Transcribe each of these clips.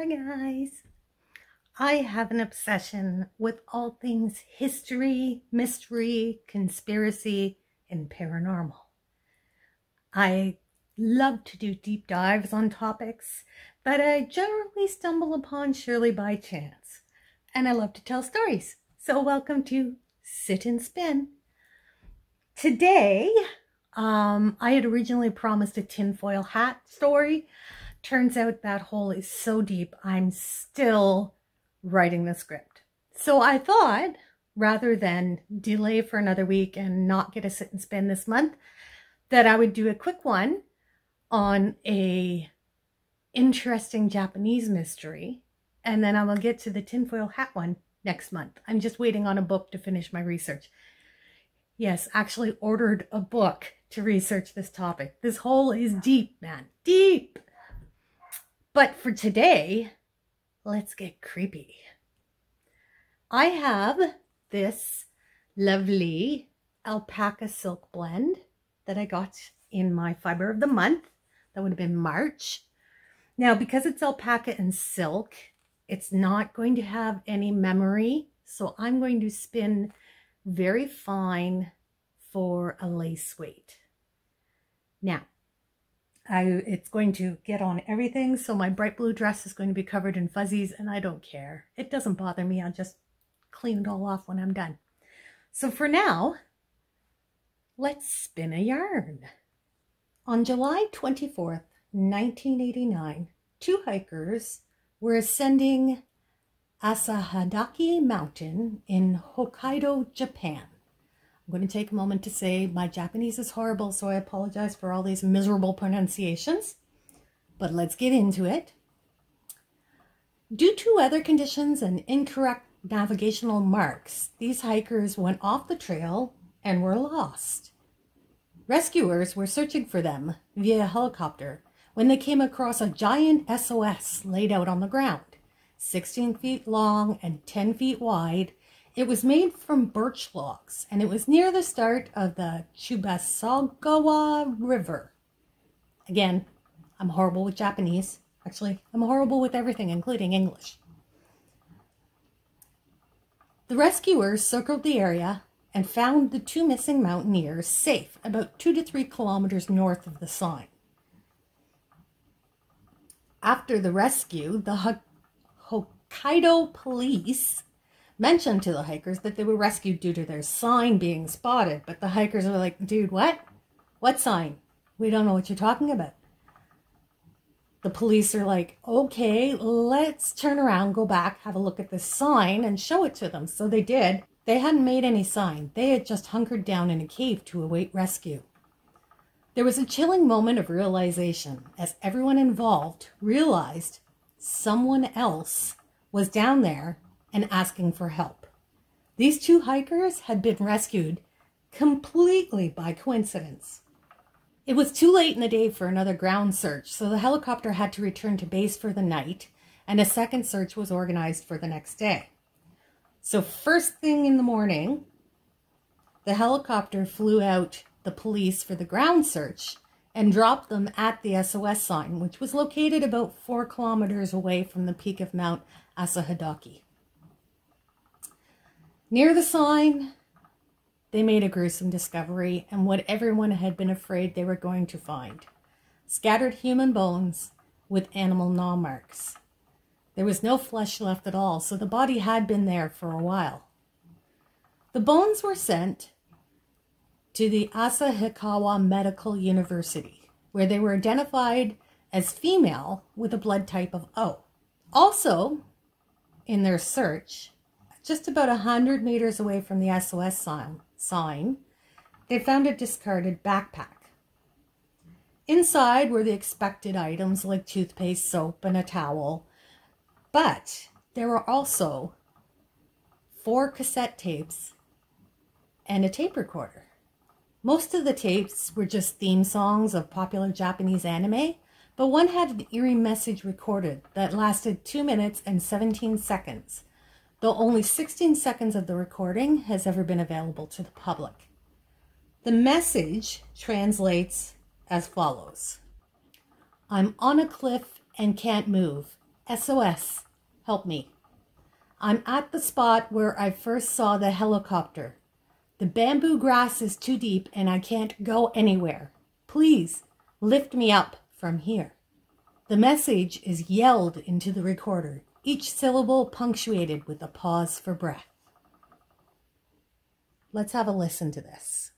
Hi guys. I have an obsession with all things history, mystery, conspiracy, and paranormal. I love to do deep dives on topics that I generally stumble upon surely by chance. And I love to tell stories. So welcome to Sit and Spin. Today, um, I had originally promised a tinfoil hat story. Turns out that hole is so deep, I'm still writing the script. So I thought, rather than delay for another week and not get a sit and spin this month, that I would do a quick one on a interesting Japanese mystery. And then I will get to the tinfoil hat one next month. I'm just waiting on a book to finish my research. Yes, actually ordered a book to research this topic. This hole is deep, man. Deep. But for today, let's get creepy. I have this lovely alpaca silk blend that I got in my fiber of the month. That would have been March. Now, because it's alpaca and silk, it's not going to have any memory. So I'm going to spin very fine for a lace weight. Now, I, it's going to get on everything. So my bright blue dress is going to be covered in fuzzies and I don't care. It doesn't bother me. I'll just clean it all off when I'm done. So for now, let's spin a yarn. On July 24th, 1989, two hikers were ascending Asahidaki Mountain in Hokkaido, Japan. I'm going to take a moment to say my Japanese is horrible, so I apologize for all these miserable pronunciations. But let's get into it. Due to weather conditions and incorrect navigational marks, these hikers went off the trail and were lost. Rescuers were searching for them via helicopter when they came across a giant SOS laid out on the ground, 16 feet long and 10 feet wide, it was made from birch logs and it was near the start of the Chubasagawa River. Again, I'm horrible with Japanese. Actually, I'm horrible with everything, including English. The rescuers circled the area and found the two missing mountaineers safe about two to three kilometers north of the sign. After the rescue, the Hokkaido police mentioned to the hikers that they were rescued due to their sign being spotted. But the hikers were like, dude, what? What sign? We don't know what you're talking about. The police are like, okay, let's turn around, go back, have a look at this sign and show it to them. So they did. They hadn't made any sign. They had just hunkered down in a cave to await rescue. There was a chilling moment of realization as everyone involved realized someone else was down there and asking for help. These two hikers had been rescued completely by coincidence. It was too late in the day for another ground search, so the helicopter had to return to base for the night, and a second search was organized for the next day. So, first thing in the morning, the helicopter flew out the police for the ground search and dropped them at the SOS sign, which was located about four kilometers away from the peak of Mount Asahidaki. Near the sign, they made a gruesome discovery and what everyone had been afraid they were going to find scattered human bones with animal gnaw marks. There was no flesh left at all, so the body had been there for a while. The bones were sent to the Asahikawa Medical University, where they were identified as female with a blood type of O. Also, in their search, just about a hundred meters away from the SOS sign, sign, they found a discarded backpack. Inside were the expected items like toothpaste, soap, and a towel, but there were also four cassette tapes and a tape recorder. Most of the tapes were just theme songs of popular Japanese anime, but one had an eerie message recorded that lasted 2 minutes and 17 seconds though only 16 seconds of the recording has ever been available to the public. The message translates as follows I'm on a cliff and can't move. SOS, help me. I'm at the spot where I first saw the helicopter. The bamboo grass is too deep and I can't go anywhere. Please lift me up from here. The message is yelled into the recorder, each syllable punctuated with a pause for breath. Let's have a listen to this.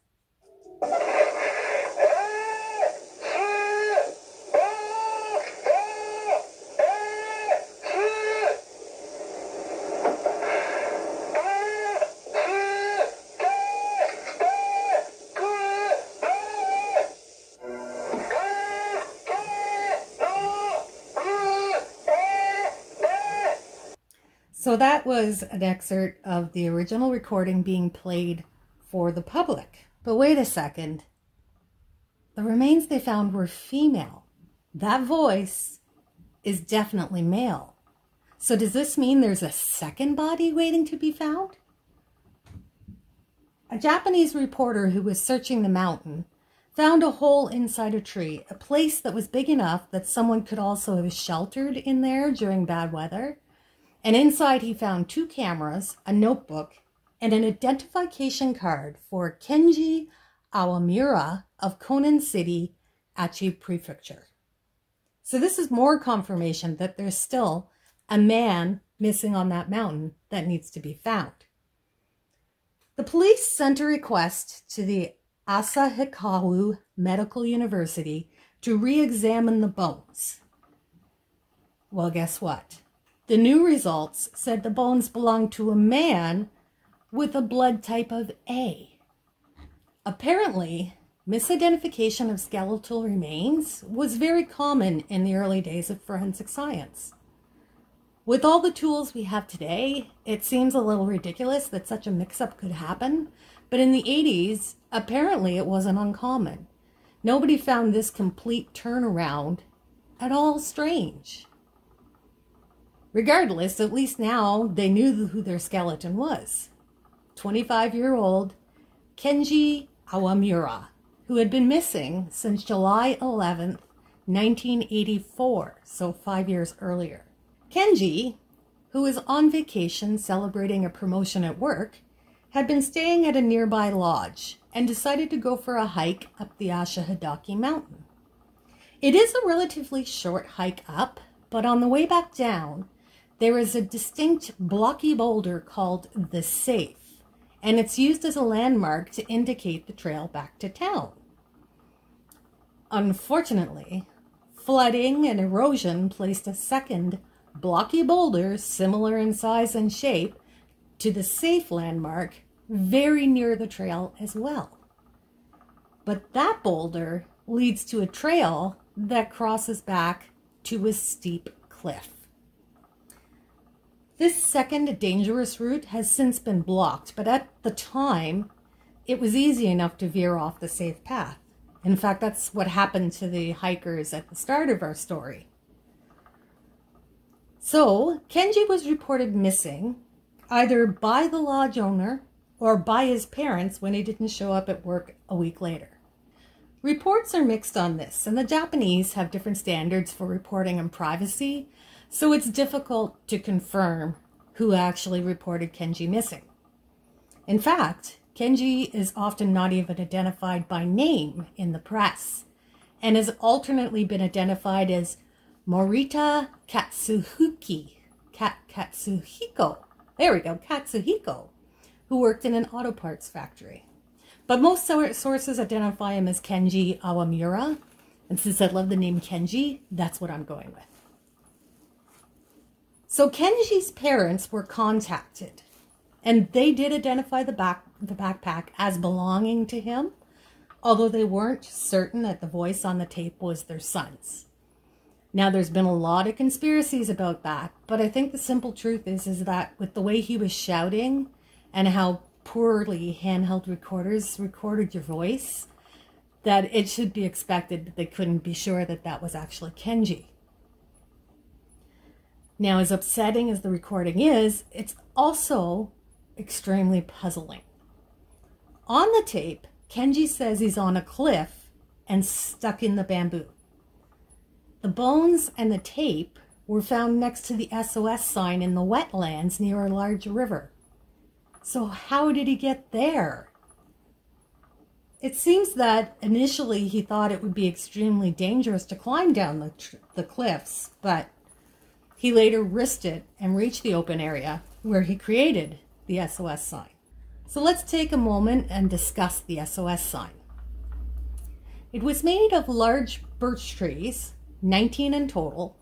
So that was an excerpt of the original recording being played for the public. But wait a second. The remains they found were female. That voice is definitely male. So does this mean there's a second body waiting to be found? A Japanese reporter who was searching the mountain found a hole inside a tree, a place that was big enough that someone could also have sheltered in there during bad weather and inside he found two cameras, a notebook, and an identification card for Kenji Awamura of Konan City, Aichi Prefecture. So this is more confirmation that there's still a man missing on that mountain that needs to be found. The police sent a request to the Asahikawa Medical University to re-examine the bones. Well, guess what? The new results said the bones belonged to a man with a blood type of A. Apparently, misidentification of skeletal remains was very common in the early days of forensic science. With all the tools we have today, it seems a little ridiculous that such a mix-up could happen, but in the 80s, apparently it wasn't uncommon. Nobody found this complete turnaround at all strange. Regardless, at least now they knew who their skeleton was. 25 year old Kenji Awamura, who had been missing since July 11th, 1984, so five years earlier. Kenji, who was on vacation celebrating a promotion at work, had been staying at a nearby lodge and decided to go for a hike up the Ashihadaki mountain. It is a relatively short hike up, but on the way back down, there is a distinct blocky boulder called the Safe, and it's used as a landmark to indicate the trail back to town. Unfortunately, flooding and erosion placed a second blocky boulder similar in size and shape to the safe landmark very near the trail as well. But that boulder leads to a trail that crosses back to a steep cliff. This second dangerous route has since been blocked, but at the time, it was easy enough to veer off the safe path. In fact, that's what happened to the hikers at the start of our story. So, Kenji was reported missing either by the lodge owner or by his parents when he didn't show up at work a week later. Reports are mixed on this, and the Japanese have different standards for reporting and privacy, so it's difficult to confirm who actually reported Kenji missing. In fact, Kenji is often not even identified by name in the press and has alternately been identified as Morita Katsuhiki, Kat, Katsuhiko, there we go, Katsuhiko, who worked in an auto parts factory. But most sources identify him as Kenji Awamura, and since I love the name Kenji, that's what I'm going with. So Kenji's parents were contacted and they did identify the back the backpack as belonging to him, although they weren't certain that the voice on the tape was their son's. Now there's been a lot of conspiracies about that, but I think the simple truth is is that with the way he was shouting and how poorly handheld recorders recorded your voice, that it should be expected that they couldn't be sure that that was actually Kenji. Now, as upsetting as the recording is, it's also extremely puzzling. On the tape, Kenji says he's on a cliff and stuck in the bamboo. The bones and the tape were found next to the SOS sign in the wetlands near a large river. So how did he get there? It seems that initially he thought it would be extremely dangerous to climb down the, the cliffs, but he later risked it and reached the open area where he created the SOS sign. So let's take a moment and discuss the SOS sign. It was made of large birch trees, 19 in total.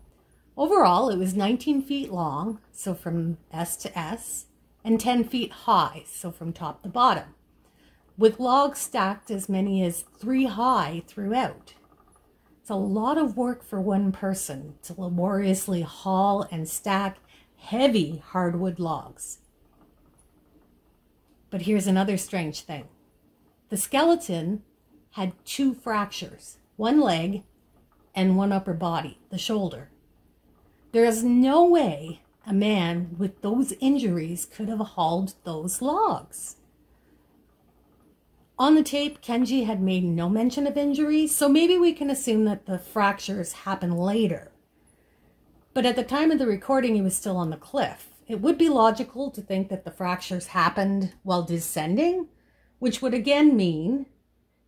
Overall, it was 19 feet long, so from S to S, and 10 feet high, so from top to bottom, with logs stacked as many as three high throughout. It's a lot of work for one person to laboriously haul and stack heavy hardwood logs. But here's another strange thing. The skeleton had two fractures, one leg and one upper body, the shoulder. There is no way a man with those injuries could have hauled those logs. On the tape, Kenji had made no mention of injuries, so maybe we can assume that the fractures happened later. But at the time of the recording, he was still on the cliff. It would be logical to think that the fractures happened while descending, which would again mean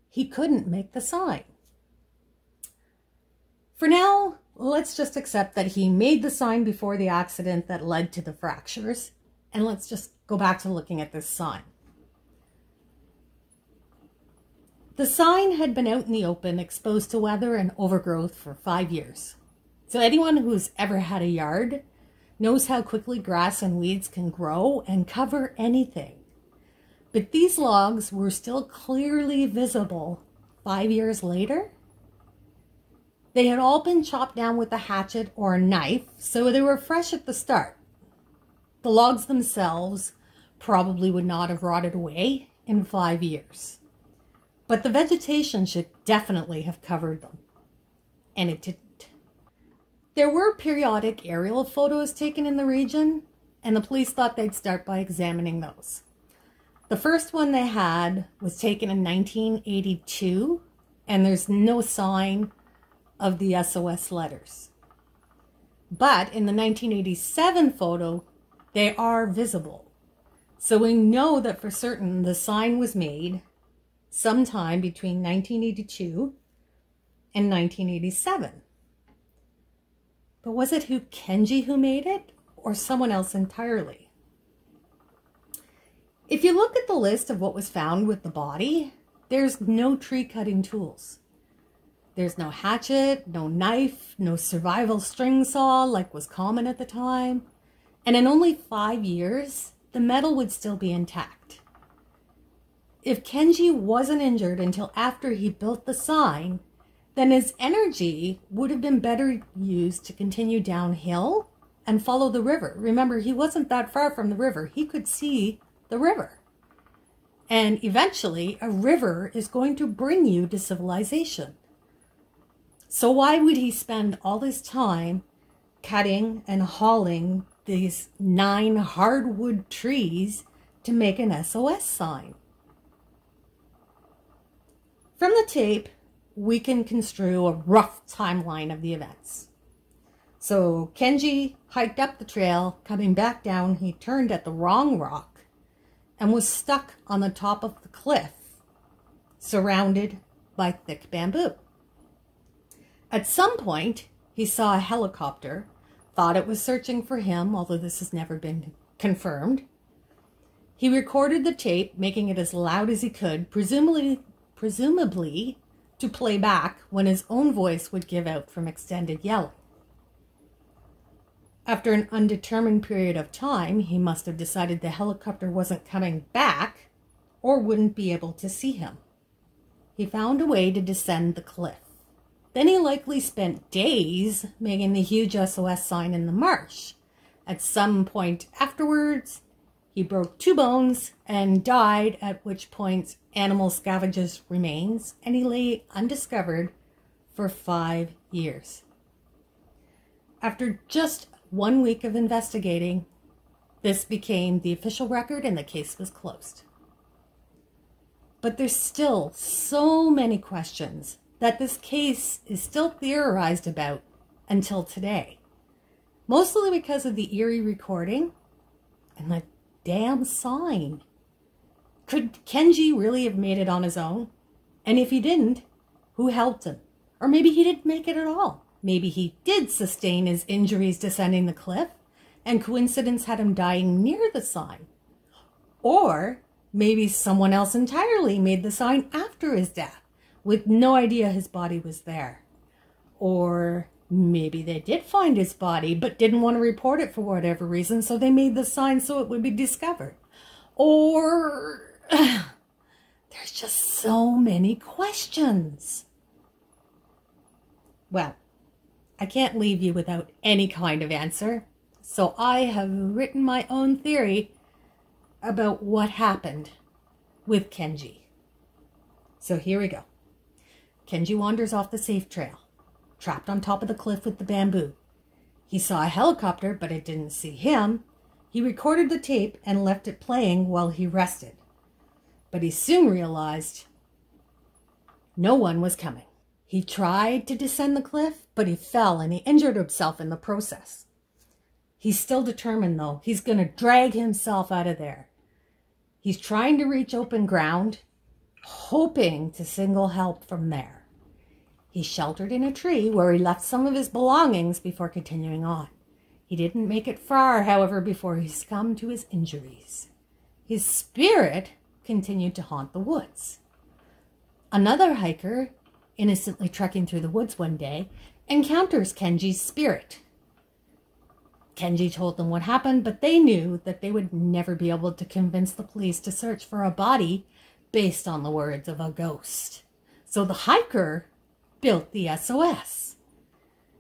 he couldn't make the sign. For now, let's just accept that he made the sign before the accident that led to the fractures, and let's just go back to looking at this sign. The sign had been out in the open, exposed to weather and overgrowth for five years. So anyone who's ever had a yard knows how quickly grass and weeds can grow and cover anything. But these logs were still clearly visible five years later. They had all been chopped down with a hatchet or a knife, so they were fresh at the start. The logs themselves probably would not have rotted away in five years. But the vegetation should definitely have covered them. And it didn't. There were periodic aerial photos taken in the region, and the police thought they'd start by examining those. The first one they had was taken in 1982, and there's no sign of the SOS letters. But in the 1987 photo, they are visible. So we know that for certain the sign was made sometime between 1982 and 1987. But was it who Kenji who made it or someone else entirely? If you look at the list of what was found with the body, there's no tree cutting tools. There's no hatchet, no knife, no survival string saw like was common at the time. And in only five years, the metal would still be intact. If Kenji wasn't injured until after he built the sign, then his energy would have been better used to continue downhill and follow the river. Remember, he wasn't that far from the river. He could see the river. And eventually, a river is going to bring you to civilization. So why would he spend all this time cutting and hauling these nine hardwood trees to make an SOS sign? From the tape, we can construe a rough timeline of the events. So Kenji hiked up the trail. Coming back down, he turned at the wrong rock and was stuck on the top of the cliff, surrounded by thick bamboo. At some point, he saw a helicopter, thought it was searching for him, although this has never been confirmed. He recorded the tape, making it as loud as he could, presumably, presumably to play back when his own voice would give out from extended yelling. After an undetermined period of time, he must have decided the helicopter wasn't coming back or wouldn't be able to see him. He found a way to descend the cliff. Then he likely spent days making the huge SOS sign in the marsh. At some point afterwards, he broke two bones and died, at which point animal scavengers' remains, and he lay undiscovered for five years. After just one week of investigating, this became the official record and the case was closed. But there's still so many questions that this case is still theorized about until today. Mostly because of the eerie recording and the damn sign. Could Kenji really have made it on his own? And if he didn't, who helped him? Or maybe he didn't make it at all. Maybe he did sustain his injuries descending the cliff, and coincidence had him dying near the sign. Or maybe someone else entirely made the sign after his death, with no idea his body was there. Or maybe they did find his body, but didn't want to report it for whatever reason, so they made the sign so it would be discovered. Or there's just so many questions. Well, I can't leave you without any kind of answer, so I have written my own theory about what happened with Kenji. So here we go. Kenji wanders off the safe trail, trapped on top of the cliff with the bamboo. He saw a helicopter, but it didn't see him. He recorded the tape and left it playing while he rested. But he soon realized no one was coming. He tried to descend the cliff, but he fell and he injured himself in the process. He's still determined, though. He's going to drag himself out of there. He's trying to reach open ground, hoping to single help from there. He sheltered in a tree where he left some of his belongings before continuing on. He didn't make it far, however, before he succumbed to his injuries. His spirit continued to haunt the woods. Another hiker, innocently trekking through the woods one day, encounters Kenji's spirit. Kenji told them what happened, but they knew that they would never be able to convince the police to search for a body based on the words of a ghost. So the hiker built the SOS.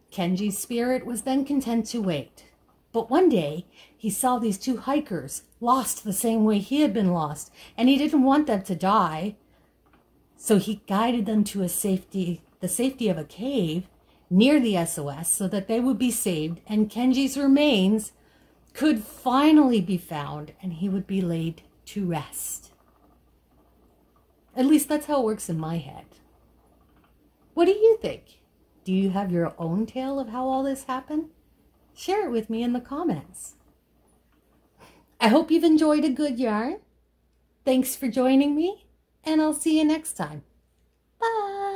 Kenji's spirit was then content to wait. But one day, he saw these two hikers lost the same way he had been lost, and he didn't want them to die. So he guided them to a safety, the safety of a cave near the SOS so that they would be saved and Kenji's remains could finally be found and he would be laid to rest. At least that's how it works in my head. What do you think? Do you have your own tale of how all this happened? Share it with me in the comments. I hope you've enjoyed a good yarn. Thanks for joining me, and I'll see you next time. Bye.